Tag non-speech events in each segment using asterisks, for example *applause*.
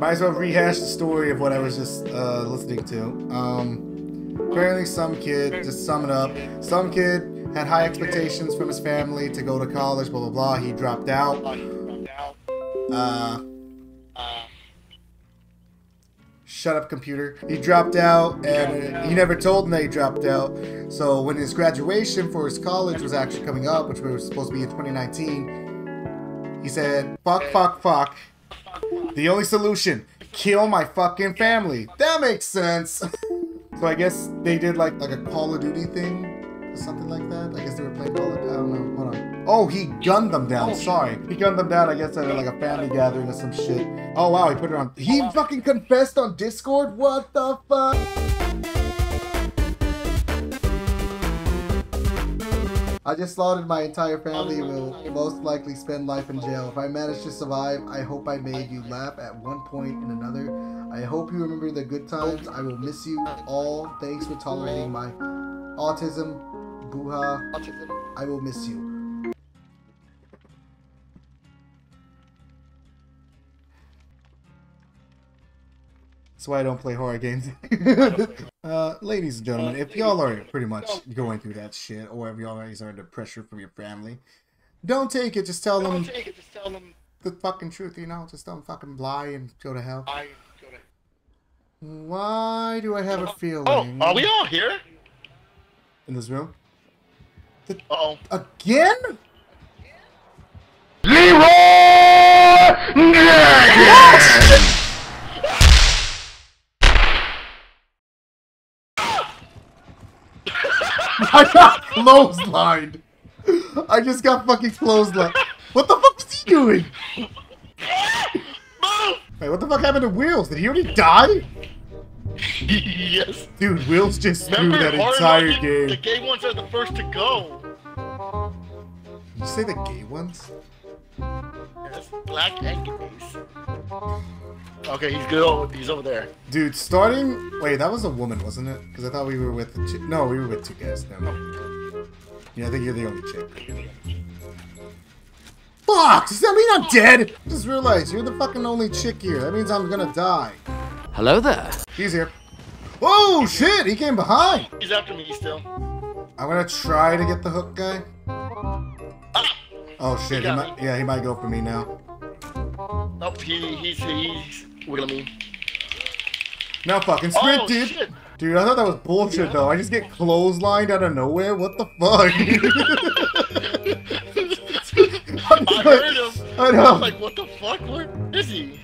Might as well rehash the story of what I was just uh, listening to. Um, apparently, some kid, just sum it up, some kid had high expectations from his family to go to college, blah blah blah. He dropped out. Uh, shut up, computer. He dropped out, and he never told him that he dropped out. So when his graduation for his college was actually coming up, which was supposed to be in 2019, he said, "Fuck, fuck, fuck." The only solution: kill my fucking family. That makes sense. *laughs* so I guess they did like like a Call of Duty thing, or something like that. I guess they were playing Call of. I don't know. Hold on. Oh, he gunned them down. Oh, sorry, he gunned them down. I guess at like a family gathering or some shit. Oh wow, he put it on. He fucking confessed on Discord. What the fuck? I just slaughtered my entire family and will most likely spend life in jail. If I manage to survive, I hope I made you laugh at one point and another. I hope you remember the good times. I will miss you all. Thanks for tolerating my autism. Booha. I will miss you. That's why I don't play horror games. *laughs* *laughs* uh, ladies and gentlemen, if y'all are pretty much going through that shit, or if y'all are under pressure from your family, don't take it. Just tell them take it, just tell them the fucking truth, you know? Just don't fucking lie and go to hell. I go to. Why do I have a feeling? Oh, feeling are we all here? in this room? Oh, Again? *laughs* I got clotheslined. I just got fucking clotheslined. What the fuck is he doing? Wait, what the fuck happened to Wheels? Did he already die? yes. Dude, Wheels just Remember, that entire game. The gay ones are the first to go. Did you say the gay ones? Yes, black and. Okay, he's good. He's over there. Dude, starting. Wait, that was a woman, wasn't it? Because I thought we were with the chick. No, we were with two guys. No. mind. Yeah, I think you're the only chick. Fuck! Does that mean I'm dead? Just realized you're the fucking only chick here. That means I'm gonna die. Hello there. He's here. Oh shit! He came behind. He's after me still. I'm gonna try to get the hook guy. Ah! Oh shit! He got might. Yeah, he might go for me now. Nope, he, he's he's wiggling me. Now fucking sprint, oh dude. shit! Dude, I thought that was bullshit though. I just get clotheslined out of nowhere. What the fuck? *laughs* *laughs* I heard him. I know. I'm like, what the fuck? Where is he?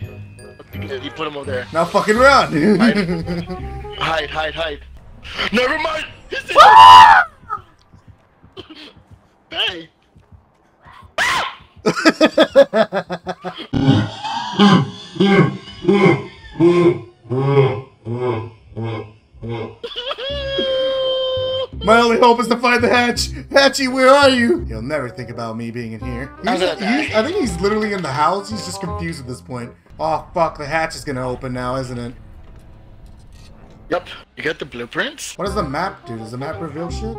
He put him over there. Now fucking run. Hide, *laughs* hide, hide. Never mind. He's in- hey. My only hope is to find the hatch. Hatchy, where are you? He'll never think about me being in here. He's, he's- I think he's literally in the house. He's just confused at this point. Oh fuck, the hatch is gonna open now, isn't it? Yep. You got the blueprints? What does the map do? Does the map reveal shit?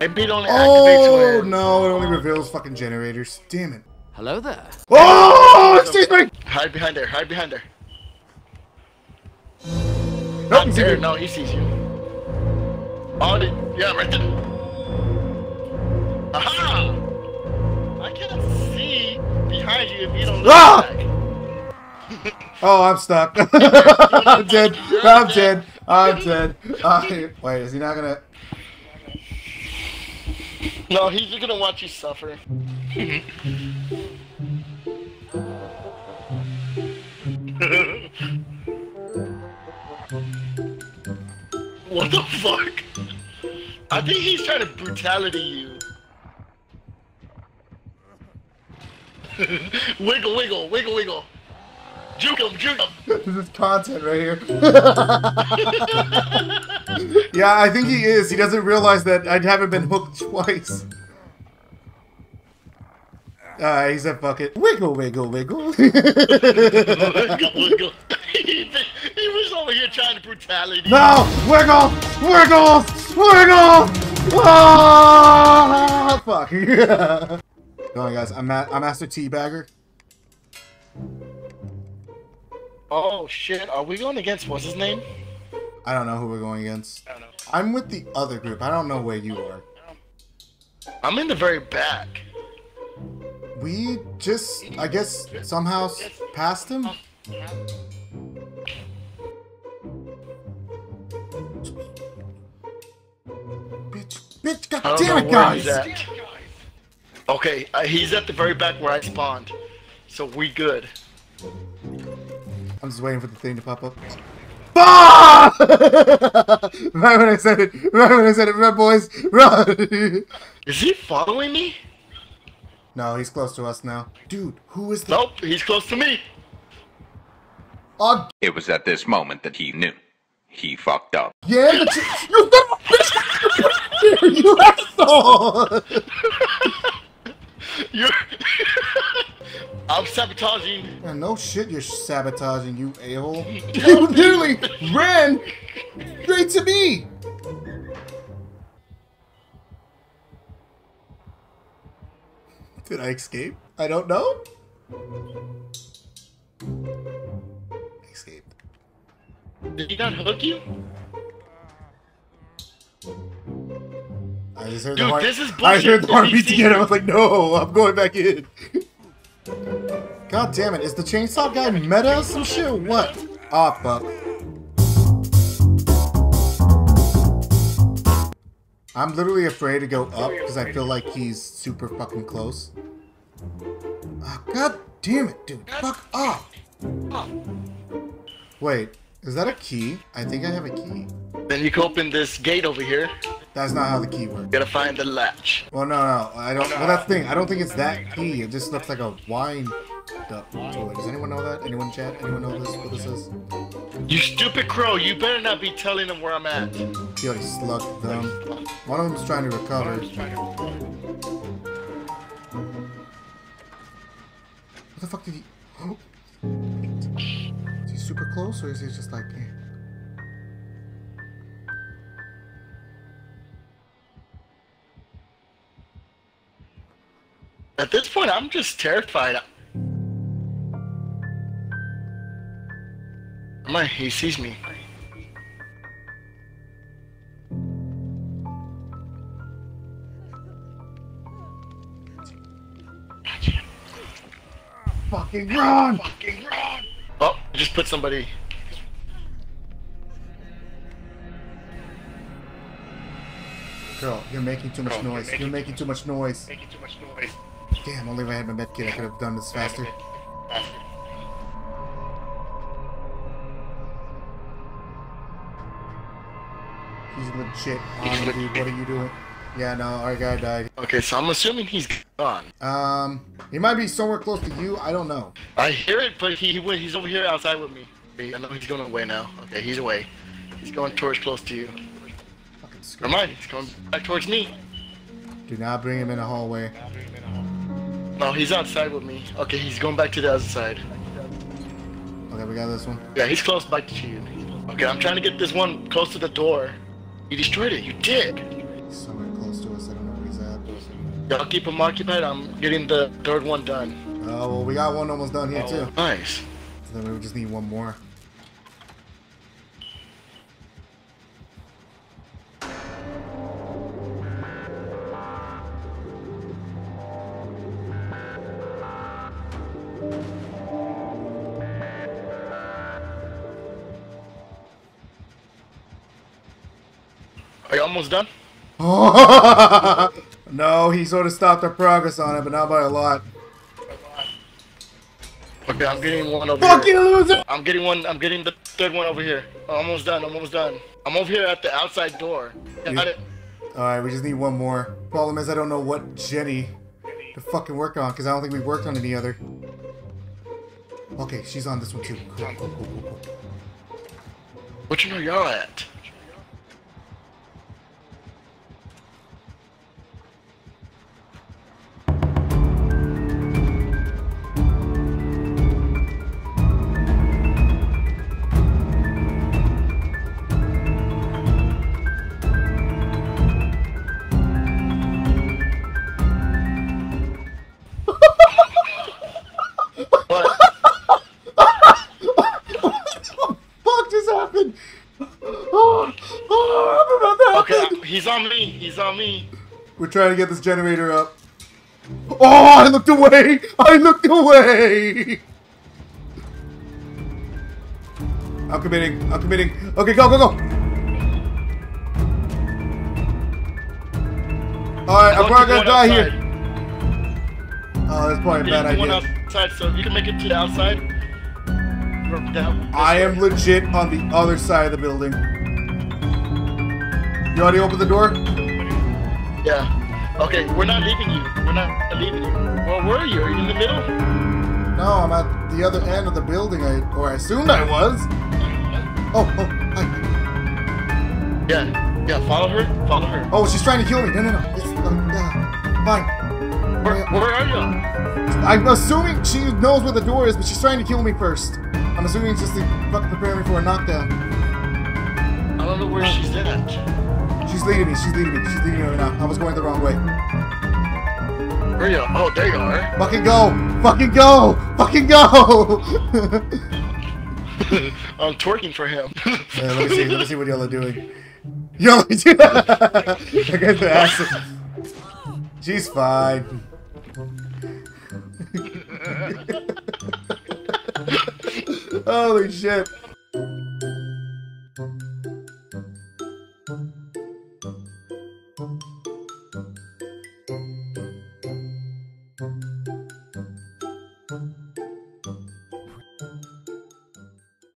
Maybe it only activates Oh no, it only reveals fucking generators. Damn it. Hello there. Oh, excuse me. Hide behind there. Hide behind there. Nope, Not he's there. here. No, he sees you. Oh, the, yeah, right there. Aha! I cannot see behind you if you don't look Ah! back. *laughs* Oh, I'm stuck. *laughs* *laughs* I'm dead. I'm dead. I'm dead. Uh, wait, is he not gonna? No, he's just gonna watch you suffer. What the fuck? I think he's trying to brutality you. *laughs* wiggle, wiggle, wiggle, wiggle. Juke him, juke him. *laughs* This is content right here. *laughs* yeah, I think he is. He doesn't realize that I haven't been hooked twice. Uh, he said, fuck it. Wiggle, wiggle, wiggle. wiggle, *laughs* wiggle. he, was over here trying to brutality. no! Wiggle! Wiggle! Wiggle! Ah! Fuck. *laughs* Go on, guys. I'm, Ma- I'm Master Teabagger. Oh shit! Are we going against what's his name? I don't know who we're going against. I don't know. I'm with the other group. I don't know where you are. I'm in the very back. We just, I guess, somehow passed him. Bitch, bitch, god damn know it, where guys! he's at. Okay, uh, he's at the very back where I spawned, so we good. I'm just waiting for the thing to pop up. Ah! *laughs* right when I said it, right when I said it, run, boys, run! Is he following me? No, he's close to us now. Dude, who is the. Nope, he's close to me. Oh, It was at this moment that he knew. He fucked up. yeah, the ch- you son of a bitch! you asshole! *laughs* You're. I'm sabotaging. Yeah, no shit, you're sabotaging, you a-hole. You literally ran straight to me! Did I escape? I don't know. I escaped. Did he not hook you? I just heard Dude, the heart. this is bullshit. I heard the heartbeat he again. I was like, no, I'm going back in. God damn it! Is the chainsaw guy meta some shit? or What? Ah, fuck. I'm literally afraid to go up because I feel like he's super fucking close. Ah, God damn it, dude. Fuck off. Wait, is that a key? I think I have a key. Then you can open this gate over here. That's not how the key works. You Gotta find the latch. Well, no, no, I don't. Well, that's the thing. I don't think it's that key. It just looks like a wind Does anyone know that? Anyone chat? Anyone know this? What this is? You stupid crow, you better not be telling them where I'm at. He already slugged them. One of them's trying to recover. What the fuck did he? Oh. *gasps* Is he super close, or is he just like? eh? At this point, I'm just terrified. I? He sees me. Fucking run! Fucking run! Oh, I just put somebody. Girl, you're making too much Girl, you're noise. making- You're making too much noise. Making too much noise. Damn, only if I had my med kit, I could have done this faster. He's legit on it, dude. What are you doing? Yeah, no, our guy died. Okay, so I'm assuming he's gone. Um, he might be somewhere close to you. I don't know. I hear it, but he, he went- he's over here outside with me. I know he's going away now. Okay, he's away. He's going towards close to you. Fucking. Never mind, he's going back towards me. Do not bring him in a hallway. No, he's outside with me. Okay, he's going back to the other side. Okay, we got this one. Yeah, he's close back to you. Okay, I'm trying to get this one close to the door. You destroyed it, you did. He's somewhere close to us. I don't know where he's at. Y'all keep him occupied. I'm getting the third one done. Oh, well, we got one almost done here, oh, too. Nice. So then we just need one more. You almost done? *laughs* no, he sort of stopped our progress on it, but not by a lot. Okay, I'm getting one over Fuck here. you, loser! I'm getting one. I'm getting the third one over here. Almost done. I'm almost done. I'm over here at the outside door. Got it. Alright, we just need one more. Problem is, I don't know what Jenny to fucking work on, because I don't think we've worked on any other. Okay, she's on this one too. Cool, cool, cool, cool, cool. What you know y'all at? We're trying to get this generator up. Oh, I looked away! I looked away! I'm committing. I'm committing. Okay, go, go, go! Alright, I'm probably gonna die here. Oh, that's probably a bad idea. outside, so you can make it to the outside. down I way. am legit on the other side of the building. You already opened the door? Yeah. Okay, we're not leaving you. We're not leaving you. Well, where are you? Are you in the middle? No, I'm at the other end of the building, I, or I assumed I was. Oh, oh, hi. Yeah. Yeah. Follow her. Follow her. Oh, she's trying to kill me. No, no, no. It's, um, yeah. Fine. Where, where are you? I'm assuming she knows where the door is, but she's trying to kill me first. I'm assuming it's just to prepare me for a knockdown. I don't know where she's at. She's leading me. She's leading me. She's leading me right now. I was going the wrong way. Are you? Oh, there you are. Fucking go! Fucking go! Fucking go! *laughs* I'm twerking for him. Yeah, let me see. Let me see what y'all are doing. Y'all are doing. *laughs* I got the ass. She's fine. *laughs* Holy shit.